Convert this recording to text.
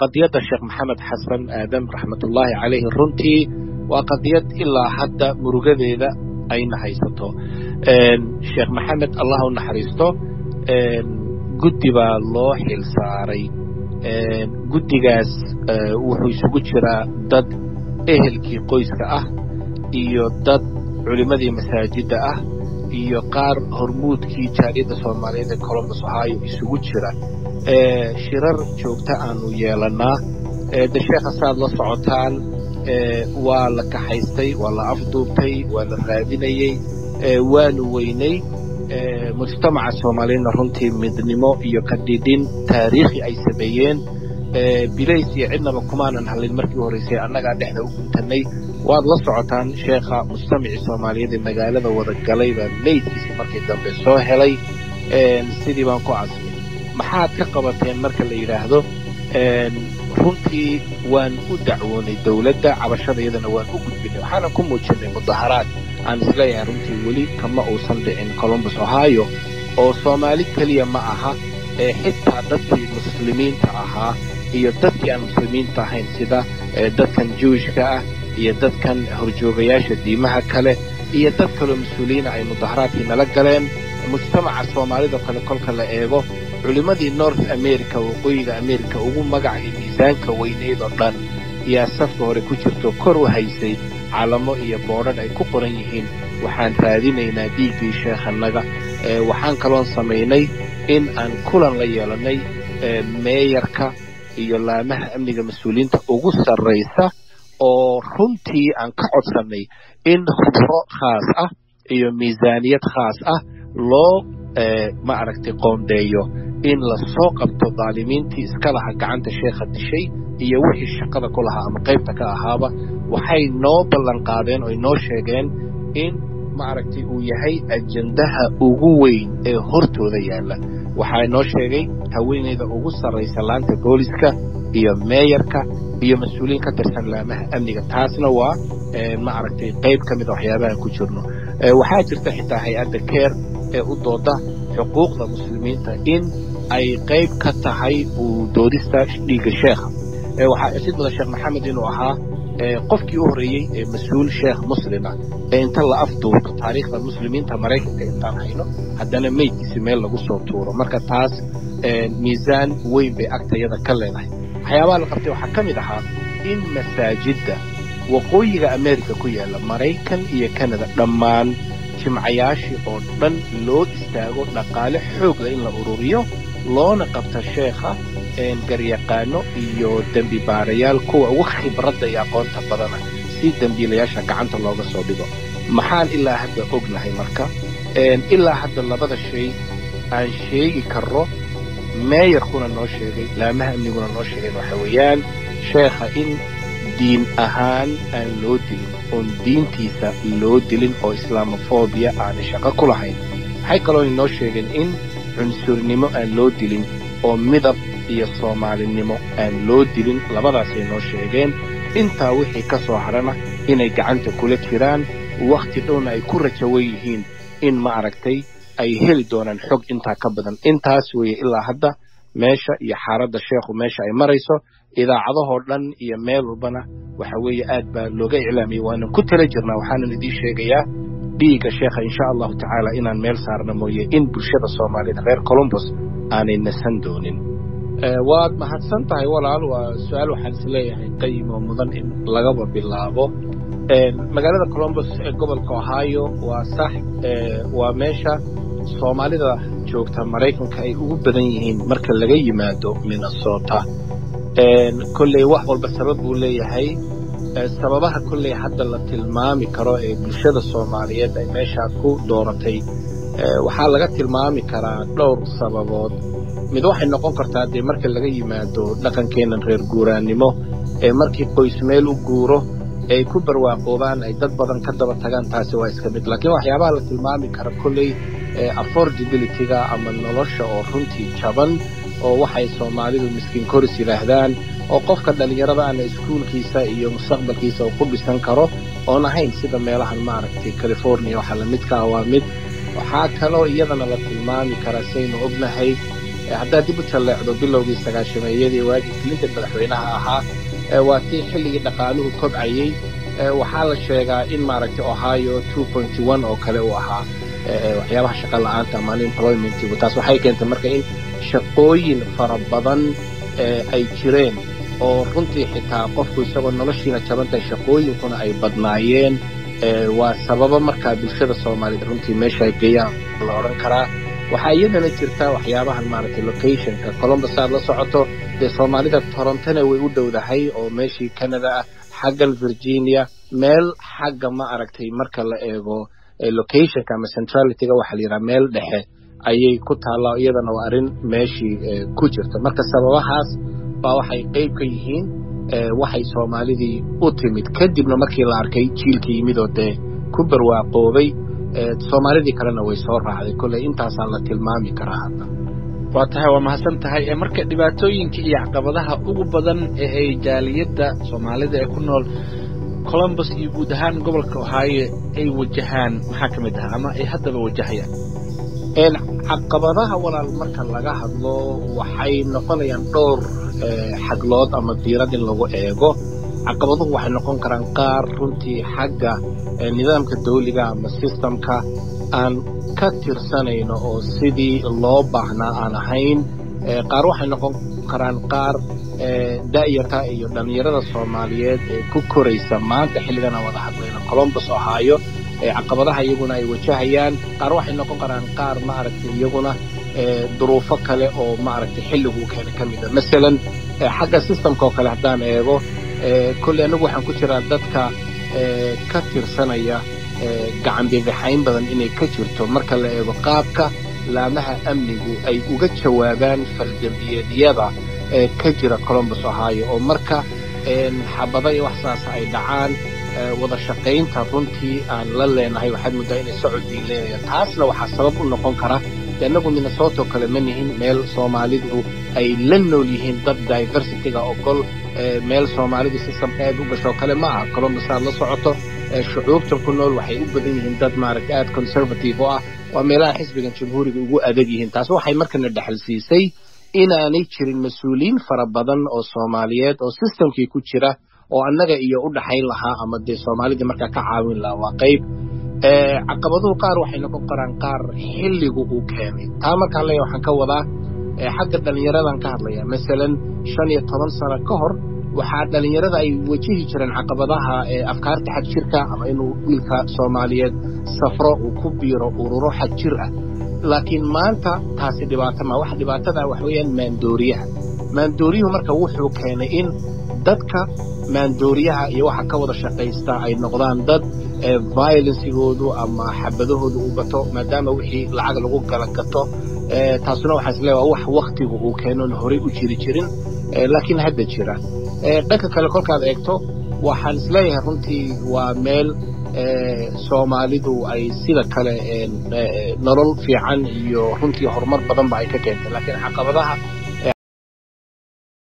qadiyadda sheekh maxamed xasan aadam raxmatullaahi caleyhi runtii waa qadiyad ilaa hadda murugadeeda ayna haysato. Sheekh maxamed allah u naxariisto guddi baa loo xil saaray. Guddigaas wuxuu isugu jiraa dad ehelkii qoyska ah iyo dad culimmadii masaajidda ah iyo qaar hormuudkii jaaliyadda soomaaliyeed ee colombus ohio isugu jira shirar joogta aanu yeelannaa. De sheekha saaad la socotaan waa la kaxaystay waa la afduubtay waa la raadinayey waanu weynay. Mujtamaca soomaaliyeedna runtii midnimo iyo kadhidhin taariikhi ay sameeyeen. Bilays iyo cidnaba kumaanan hadlin markii horraysay annagaa dhexda u guntannay. Waad la socotaan sheekha mujtamacii soomaaliyeed ee magaalada wada galay baa meydkiisii markii dambe soo helay. Sidii baan ku casmay maxaad ka qabateen marka la yidhaahdo runtii waan u dacwoonay dowladda cabashadayadana waan u gudbinay. Waxaanan ku muujinay mudaharaad. Aan is leeyahay runtii weli kama uusan dhicin colombus ohio oo soomaali keliya ma aha ee xitaa dadkii muslimiinta ahaa iyo dadkii aan muslimiinta ahayn sida dadkan juwishka ah iyo dadkan horjoogayaasha diimaha kale iyo dad kaloo mas'uuliyiina ay mudaharaadkii nala galeen. Mujtamaca soomaalida kale kolka la eego culimmadii north america waqooyiga america ugu magaca iyo miisaanka weyneyd oo dhan yaa safka hore ku jirto kor u haysay calamo iyo boodhan ay ku qoran yihiin. Waxaan raadinaynaa dhiiggii sheekhannaga waxaan kaloon samaynay in aan kulan la yeelannay meeyarka iyo laamaha amniga mas'uuliyiinta ugu sarraysa oo runtii aan ka codsannay in khubro khaas ah iyo miisaaniyad khaas ah loo ma aragtay qoondeeyo in la soo qabto daalimiintii iska laha gacanta sheekha dishay iyo wixii shaqada ku lahaa ama qaybta ka ahaaba waxay noo ballan qaadeen oo noo sheegeen in maaragtay uu yahay ajendaha ugu weyn ee hortooda yaalla. Waxaa noo sheegay haweeneyda ugu sarraysa laanta booliska iyo meeyarka iyo mas'uuliyiin ka tirsan laamaha amniga. Taasna waa ma aragtay qayb ka mida waxyaabahan ku jirno. Waxaa jirta xitaa hay'adda keer ee u dooda xuquuqda muslimiinta in ay qayb ka tahay uu doodista dhiigga sheekha. Waxaa mudan sheekh maxamed inuu ahaa qofkii u horreeyey ee mas'uul sheekh muslima. Ee inta la afduubto taariikhda muslimiinta maraykanka intaan hayno haddana meydkiisi meel lagu soo tuuro. Marka taas miisaan weyn bay agtayada ka leedahay. Waxyaabaha la qabtay waxaa ka mid ahaa in masaajidda waqooyiga america ku yaalla maraykan iyo kanada dhammaan jimcayaashii oo dhan loo istaago dhaqaale xoogla in la ururiyo loona qabta sheekha garyaqaano iyo dembi baarayaal kuwa ugu khibradda iyo aqoonta badana. Si dembiilayaasha gacanta looga soo dhigo. Maxaan ilaa hadda ognahay marka? Ilaa hadda labada shay aan sheegi karro meeyarkuna noo sheegay laamaha amniguna noo sheegeen waxa weeyaan sheekha in diin ahaan aan loo dilin oon diintiisa loo dilin oo islaamofobia aanay shaqo ku lahayn. Waxay kaloo inoo sheegeen in cunsurnimo aan loo dilin oo midab iyo soomaalinimo aan loo dilin. Labadaasay noo sheegeen. Intaa wixii ka soo hadhana inay gacanta kula jiraan. Wakhti dhowna ay ku rajawan yihiin in ma aragtay ay heli doonaan xog intaa ka badan. Intaas weeye ilaa hadda meesha iyo xaaladda sheekhu meesha ay marayso idaacadahoo dhan iyo meel walbana waxa weeye aad baa looga iclaamiyey. Waanan ku tala jirnaa waxaanan idiin sheegayaa dhiigga sheekha insha allahu tacaala inaan meel saarna mooye in bulshada soomaaliyeed reer colombos aanay nasan doonin. Waad mahadsan tahay walaal waa su'aal waxaan is leeyahay qayim oo mudan in lagaba bilaabo. Magaalada colombos ee gobolka ohio waa sax waa meesha soomaalida joogta maraykanka ay ugu badan yihiin marka laga yimaado minnesota. Kolley wax walba sabab buu leeyahay. Sababaha kolley hadda la tilmaami karo ee bulshada soomaaliyeed ay meeshaa ku dooratay waxaa laga tilmaami karaa dhowr sababood. Mid waxay noqon kartaa dee marka laga yimaado dhaqankeennan reer guuraannimo ee markii qoys meel u guuro ay ku barwaaqoobaan ay dad badan ka daba tagaan taasi waa iska mid. Laakiin waxyaabaha la tilmaami kara kolley affordabilityga ama nolosha oo runtii jaban oo waxay soomaalidu miskiin koris yidhaahdaan oo qofka dhallinyarada ana iskuulkiisa iyo mustaqbalkiisa uu ku dhisan karo oon ahayn sida meelahan maaragtay california waxa lamidka ah waa mid waxaa kaloo iyadana la tilmaami karaa saynu ognahay haddaad dib u jalleecdo bilowgii sagaashameeyadii waagii clinton madaxweynaha ahaa waa tii xilligii dhaqaaluhu kobcayey waxaa la sheegaa in maaragtay ohio oo kale uu ahaa waxyaabaha shaqa la'aanta ama unemploymentigu taas waxay keentay marka in shaqooyin fara badan ay jireen oo runtii xitaa qofku isagoo noloshiina jabantahay shaqooyinkuna ay badnaayeen waa sababo markaa bulshada soomaaliyeed runtii meesha ay geeyaan la odhan karaa. Waxaa iyadana jirta waxyaabahan maaragtay locationka columbus aad la socoto dee soomaalida torontona way u dhowdahay oo meeshii canada ah xaggan virginia meel xagga ma aragtay marka la eego locationka ama centralityga waxaa la yidhaha meel dhexe ayay ku taallaa iyadana waa arrin meeshii ku jirta marka sababahaas baa waxay qayb ka yihiin waxay soomaalidii u timid. Kadibna markii la arkay jiilkii yimid oo dee ku barwaaqoobay soomaalidii kalena way soo raacday. Kolley intaasaa la tilmaami karaa hadda. Waa tahay waa mahadsan tahay. Marka dhibaatooyinka iyo caqabadaha ugu badan ee ay jaaliyadda soomaalida ee ku nool columbus iyo guud ahaan gobolka ohaayo ay wajahaan maxaa ka mid ah ama ay haddaba wajahayaan? Caqabadaha walaal marka laga hadlo waxay noqonayaan dhowr xaglood ama diirad in lagu eego. Caqabaduhu waxay noqon karaan qaar runtii xagga nidaamka dawliga ama sistamka aan ka tirsanayno oo sidii loo baahnaa aan ahayn qaar waxay noqon karaan qaar da'yarta iyo dhallinyarada soomaaliyeed ee ku koraysa maanta xilligan aan wada hadlayno columbus ohaayo caqabadaha iyaguna ay wajahayaan. Qaar waxay noqon karaan qaar maaragtay iyaguna duruufo kale oo maaragtay xilliguu keenay ka mida masalan xagga systemka oo kale haddaan eego kolley annagu waxaan ku jiraa dadka ka tirsanaya gacan bibixayn badan inay ka jirto. Marka la eego qaabka laamaha amnigu ay uga jawaabaan faldembiyeedyada ee ka jira columbus ohaayo oo marka xabada iyo wax saasa ay dhacaan wada shaqaynta runtii aan la leenahay waxaad muddaa inay socod diileynaya taasna waxaa sabab u noqon kara de annagu minnesota kale ma nihin meel soomaalidu ay la nool yihiin dad diversityga ogol meel soomaalidu systemka aad u gashoo kale ma aha. Columbus aad la socoto shucuubtan ku nool waxay u badan yihiin dad maaragta aad conservative u ah waa meelaha xisbigan jamhuuriga ugu adag yihiin. Taas waxay markana dhexal siisay inaanay jirin mas'uuliyiin fara badan oo soomaaliyeed oo systemkii ku jira oo annaga iyo u dhaxayn lahaa ama dee soomaalidii markaa ka caawin lahaa waa qayb caqabaduhu qaar waxay noqon karaan qaar xilligu uu keenay. Taa markaan leeya waxaan ka wadaa xagga dhallinyaradan ka hadlaya. Masalan shan iyo toban sano ka hor waxaa dhallinyarada ay wajihi jireen caqabadaha afkaarta xag jirka ama inuu wiilka soomaaliyeed safro uu ku biiro ururo jir ah. Laakiin maanta taasi dhibaato ma waxa dhibaatada wax weeyaan maandooriyaha. Maandooriyuhu marka wuxuu keenay in dadka maandooriyaha iyo waxa ka wada shaqaysta ay noqdaan dad violencigoodu ama xabadahoodu uu bato maadaama wixii lacag lagu gala gato taasuna waxaan isleeya waa wax waktigu uu keenoon horey u jiri jirin laakiin hadda jira dhanka kale kolkaad eegto waxaan is leeyahay runtii waa meel soomaalidu ay sida kale nolol fiican iyo runtii horumar badanba ay ka keentay. Laakiin caqabadaha